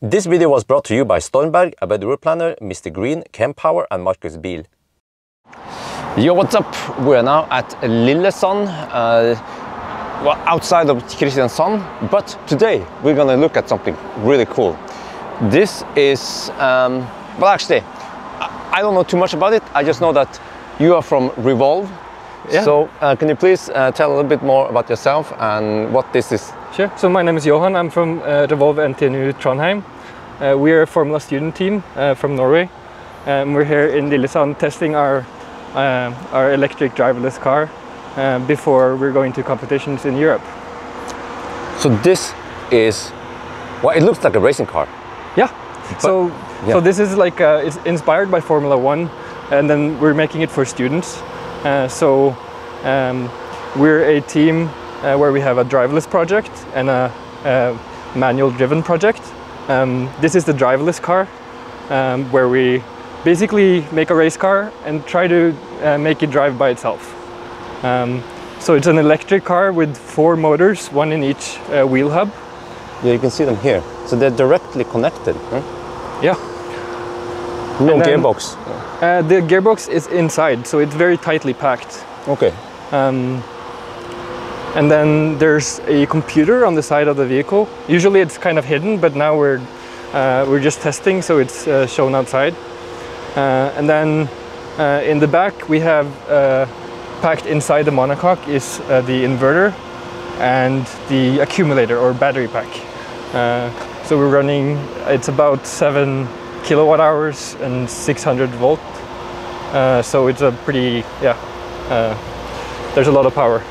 This video was brought to you by Stormberg, A Better Route Planner, MisterGreen, Kempower and Marcusbil. Yo, what's up? We're now at Lillesand, uh, well, outside of Kristiansand, but today we're gonna look at something really cool. This is, um, well actually, I don't know too much about it, I just know that you are from Revolve. Yeah. So uh, can you please uh, tell a little bit more about yourself and what this is? Sure. So my name is Johan. I'm from uh, Revolve NTNU Trondheim. Uh, we're a Formula student team uh, from Norway. Um, we're here in Lillesand testing our uh, our electric driverless car uh, before we're going to competitions in Europe. So this is, well, it looks like a racing car. Yeah. so yeah. so this is like uh, it's inspired by Formula One, and then we're making it for students. Uh, so um, we're a team uh, where we have a driverless project and a, a manual driven project. Um, this is the driverless car um, where we basically make a race car and try to uh, make it drive by itself. Um, so it's an electric car with four motors, one in each uh, wheel hub. Yeah, you can see them here. So they're directly connected. Huh? Yeah. No And then- gearbox. Uh, the gearbox is inside, so it's very tightly packed. Okay. Um, and then there's a computer on the side of the vehicle. Usually it's kind of hidden, but now we're uh, we're just testing, so it's uh, shown outside. Uh, and then uh, in the back we have uh, packed inside the monocoque is uh, the inverter and the accumulator or battery pack. Uh, so we're running. It's about seven kilowatt hours and 600 volt. Uh, so it's a pretty yeah. Uh, there's a lot of power.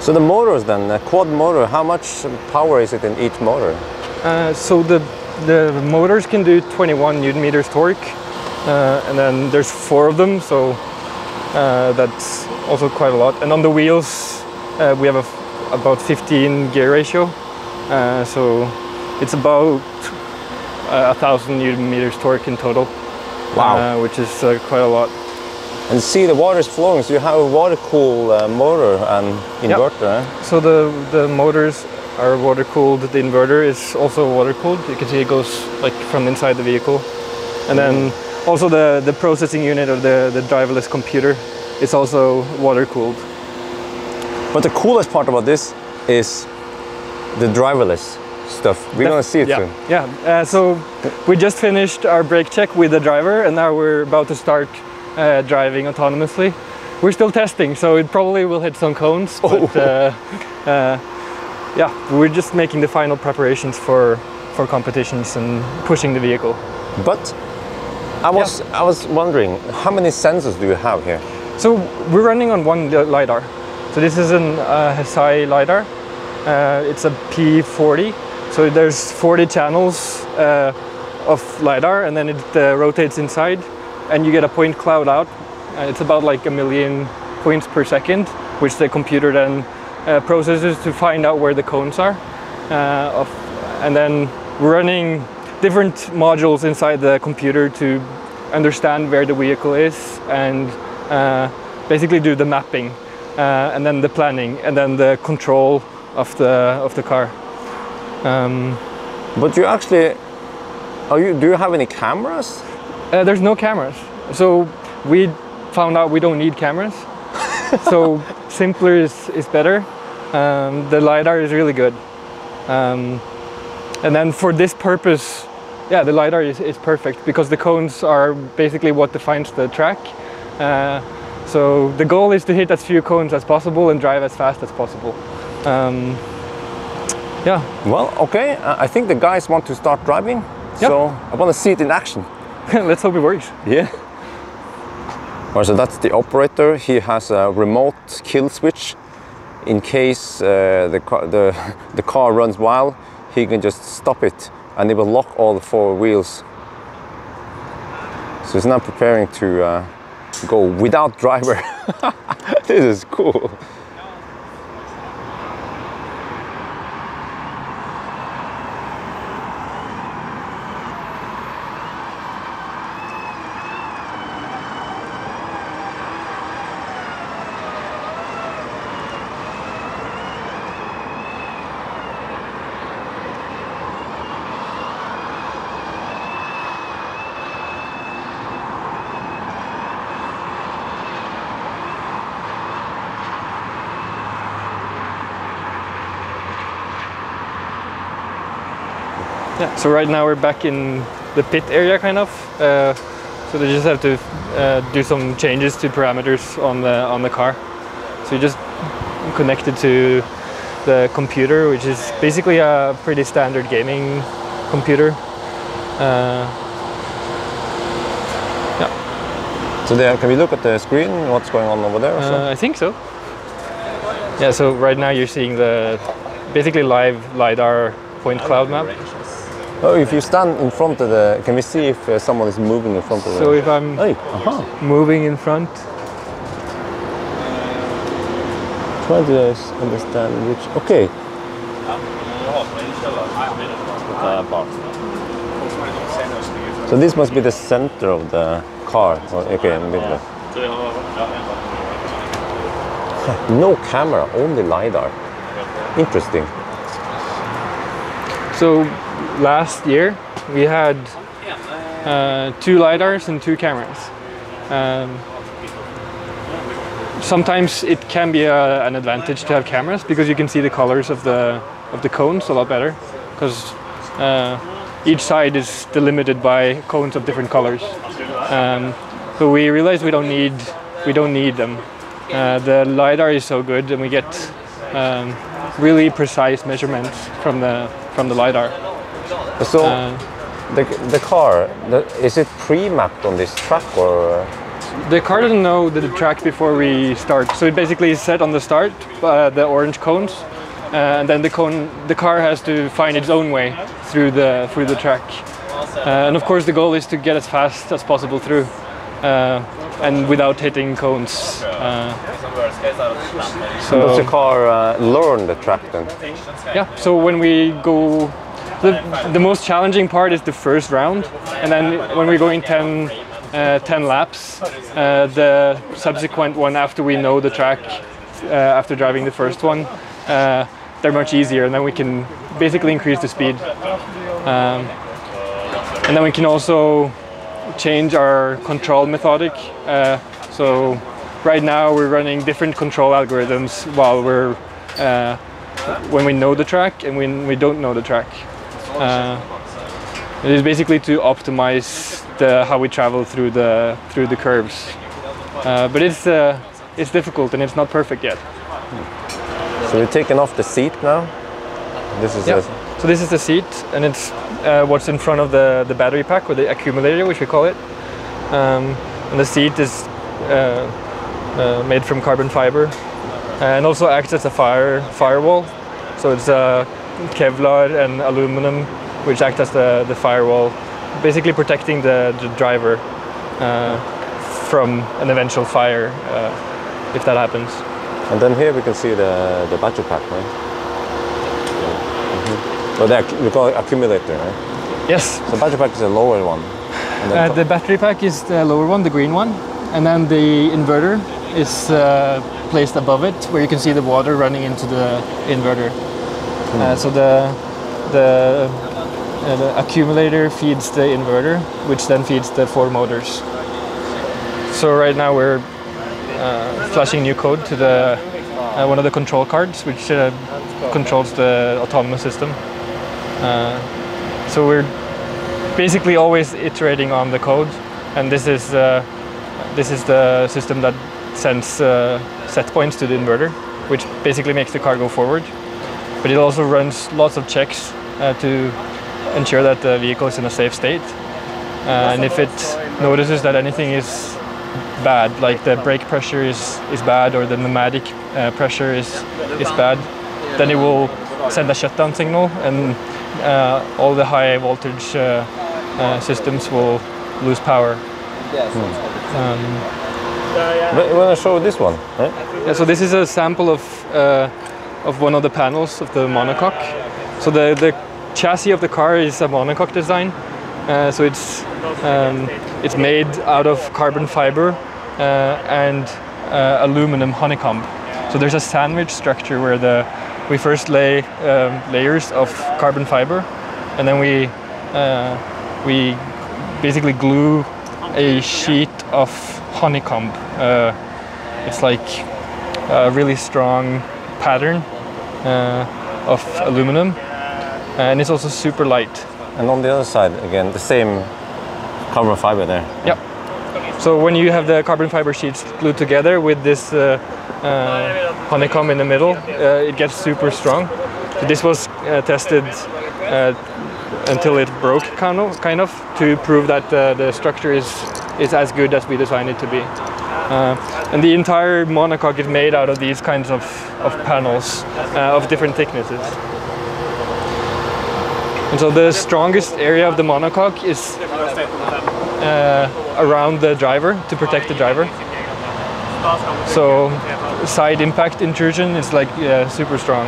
So the motors then, a quad motor, how much power is it in each motor? Uh, so the the motors can do 21 newton meters torque, uh, and then there's four of them, so uh, that's also quite a lot. And on the wheels, uh, we have a f- about 15 gear ratio, uh, so it's about a thousand newton meters torque in total. Wow. uh, which is uh, quite a lot. And see the water is flowing, so you have a water cool uh, motor and inverter. eh? So the the motors are water cooled. The inverter is also water cooled. You can see it goes like from inside the vehicle, and then also the the processing unit of the the driverless computer is also water cooled. But the coolest part about this is the driverless stuff. We're gonna see it yeah. soon. Yeah. Uh, so we just finished our brake check with the driver, and now we're about to start uh, driving autonomously. We're still testing, so it probably will hit some cones. Oh. But uh, uh, yeah, we're just making the final preparations for for competitions and pushing the vehicle. But I was I was wondering, how many sensors do you have here? So we're running on one lidar. So this is an uh, Hesai lidar. Uh, it's a P40. So there's 40 channels uh, of lidar, and then it uh, rotates inside, and you get a point cloud out. Uh, it's about like a million points per second, which the computer then uh, processes to find out where the cones are. Uh, of, and then running different modules inside the computer to understand where the vehicle is and uh, basically do the mapping uh, and then the planning and then the control of the of the car. Um, But you actually, are you? Do you have any cameras? uh, there's no cameras, so we found out we don't need cameras. so simpler is, is better. Um, the lidar is really good, um, and then for this purpose, yeah, the lidar is, is perfect because the cones are basically what defines the track. Uh, so the goal is to hit as few cones as possible and drive as fast as possible. Um, yeah, Well, okay. I think the guys want to start driving, Yep. so I want to see it in action. let's hope it works. Yeah. Alright, so that's the operator. He has a remote kill switch. In case uh, the, car, the, the car runs wild, he can just stop it and it will lock all the four wheels. So he's now preparing to uh, go without driver. this is cool. Yeah. So right now we're back in the pit area, kind of. Uh, so they just have to uh, do some changes to parameters on the on the car. So you just connect it to the computer, which is basically a pretty standard gaming computer. Uh, So there, can we look at the screen? What's going on over there? Uh, I think so. Yeah, so right now you're seeing the basically live LiDAR point cloud map. Oh, if you stand in front of the, can we see if uh, someone is moving in front of the? So if I'm Hey, aha. moving in front, Try to understand which. Okay. So this must be the center of the car. Okay, in the middle. No camera, only lidar. Interesting. so last year we had uh, two lidars and two cameras. Um, sometimes it can be a, an advantage to have cameras because you can see the colors of the of the cones a lot better because uh, each side is delimited by cones of different colors. Um, but we realized we don't need we don't need them. Uh, the lidar is so good, and we get um, really precise measurements from the from the lidar. So Uh, the, the car, the, is it pre-mapped on this track or? The car doesn't know the track before we start, so it basically is set on the start, uh, the orange cones, uh, and then the cone, the car has to find its own way through the through the track. Uh, and of course, the goal is to get as fast as possible through, uh, and without hitting cones. Uh, Does so the car uh, learn the track then? yeah, so when we go, the, the most challenging part is the first round, and then when we're going 10, uh, 10 laps, uh, the subsequent one after we know the track, uh, after driving the first one, uh, they're much easier, and then we can basically increase the speed. Um, and then we can also change our control methodic. Uh, so right now we're running different control algorithms while we're uh, when we know the track and when we don't know the track. Uh, it is basically to optimize the how we travel through the through the curves. Uh, but it's uh, it's difficult and it's not perfect yet. So we're taking off the seat now. This is Yeah. So this is the seat, and it's uh, what's in front of the, the battery pack or the accumulator, which we call it. Um, and the seat is uh, uh, made from carbon fiber, and also acts as a fire firewall. So it's uh, Kevlar and aluminum, which act as the, the firewall, basically protecting the, the driver uh, from an eventual fire uh, if that happens. and then here we can see the, the battery pack, right? Mm-hmm. So the, acc- we call it accumulator, right? Yes, So battery pack is the lower one. Uh, the battery pack is the lower one, the green one, and then the inverter is uh, placed above it, where you can see the water running into the inverter. Uh, so the the, uh, the accumulator feeds the inverter, which then feeds the four motors. So right now we're uh, flashing new code to the uh, one of the control cards, which uh, controls the autonomous system. Uh, so we're basically always iterating on the code, and this is this is the system that sends set points to the inverter, which basically makes the car go forward. But it also runs lots of checks uh, to ensure that the vehicle is in a safe state. Uh, and if it notices that anything is bad, like the brake pressure is, is bad or the pneumatic uh, pressure is, is bad, then it will send a shutdown signal and uh, all the high voltage uh, uh, systems will lose power. Um, But you want to show this one, right? yeah, so this is a sample of uh, of one of the panels of the monocoque. So the, the chassis of the car is a monocoque design. Uh, so it's um, it's made out of carbon fiber uh, and uh, aluminum honeycomb. So there's a sandwich structure where the we first lay um, layers of carbon fiber, and then we uh, we basically glue a sheet of honeycomb. Uh, it's like a really strong pattern uh, of aluminum, and it's also super light. And on the other side, again, the same carbon fiber there. Yep. So when you have the carbon fiber sheets glued together with this uh, uh, honeycomb in the middle, uh, it gets super strong. So this was uh, tested uh, until it broke, kind of, kind of, to prove that uh, the structure is is as good as we designed it to be. Uh, and the entire monocoque is made out of these kinds of, of panels uh, of different thicknesses. And so the strongest area of the monocoque is uh, around the driver to protect the driver. So side impact intrusion is like yeah, super strong.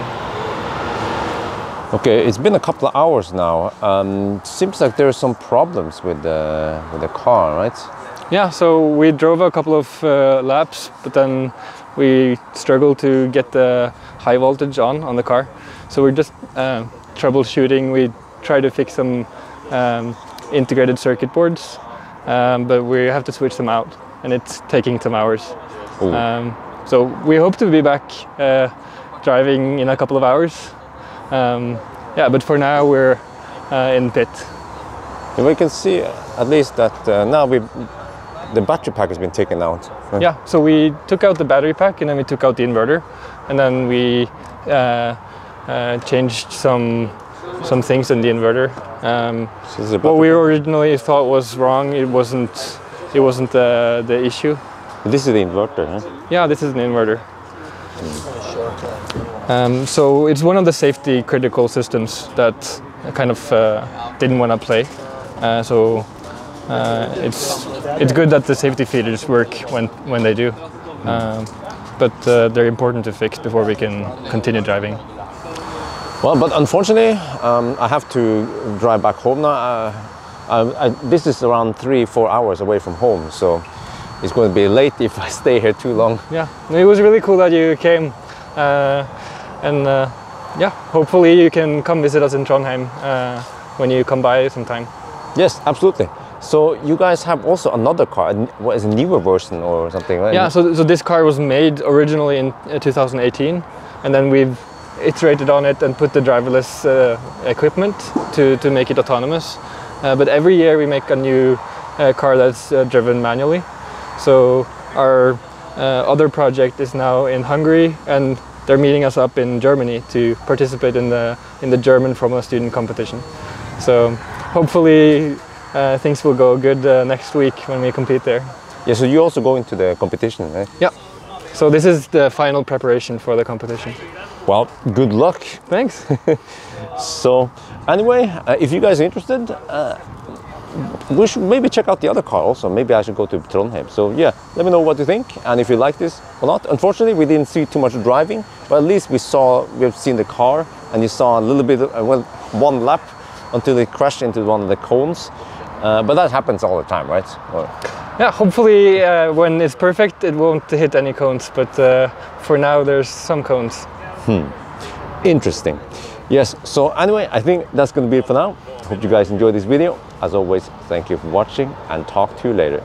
Okay, it's been a couple of hours now. Um, seems like there are some problems with the with the car, right? Yeah, so we drove a couple of uh, laps, but then we struggled to get the high voltage on on the car. So we're just uh, troubleshooting. We try to fix some um, integrated circuit boards, um, but we have to switch them out, and it's taking some hours. Um, so we hope to be back uh, driving in a couple of hours. Um, yeah, but for now we're uh, in pit. We can see at least that uh, now we the battery pack has been taken out. Yeah, so we took out the battery pack and then we took out the inverter, and then we uh, uh, changed some some things in the inverter. Um, So this is a what we originally thought was wrong, it wasn't. It wasn't the the issue. This is the inverter, huh? Yeah, this is an inverter. Um, so it's one of the safety critical systems that kind of uh, didn't want to play. Uh, so uh, it's it's good that the safety features work when when they do, um, but uh, they're important to fix before we can continue driving. Well, but unfortunately, um, I have to drive back home now. Uh, I, I, this is around three, four hours away from home, so it's going to be late if I stay here too long. Yeah, it was really cool that you came, uh, and uh, yeah, hopefully you can come visit us in Trondheim uh, when you come by sometime. Yes, absolutely. So you guys have also another car, what is a newer version or something, right? Yeah, so, so this car was made originally in uh, 2018, and then we've iterated on it and put the driverless uh, equipment to, to make it autonomous. Uh, but every year we make a new uh, car that's uh, driven manually. So our uh, other project is now in Hungary, and they're meeting us up in Germany to participate in the in the German Formula Student competition. So hopefully uh, things will go good uh, next week when we compete there. Yeah, so you also go into the competition, right? Yeah. So this is the final preparation for the competition. Well, good luck. Thanks. So, anyway, uh, if you guys are interested, uh, we should maybe check out the other car also. Maybe I should go to Trondheim. So, yeah, let me know what you think and if you like this or not. Unfortunately, we didn't see too much driving, but at least we saw, we've seen the car and you saw a little bit, of, uh, well, one lap until it crashed into one of the cones. Uh, but that happens all the time, right? Or- yeah, hopefully uh, when it's perfect it won't hit any cones, but uh, for now there's some cones. Hmm. Interesting. Yes, so anyway, I think that's going to be it for now. Hope you guys enjoyed this video. As always, thank you for watching and talk to you later.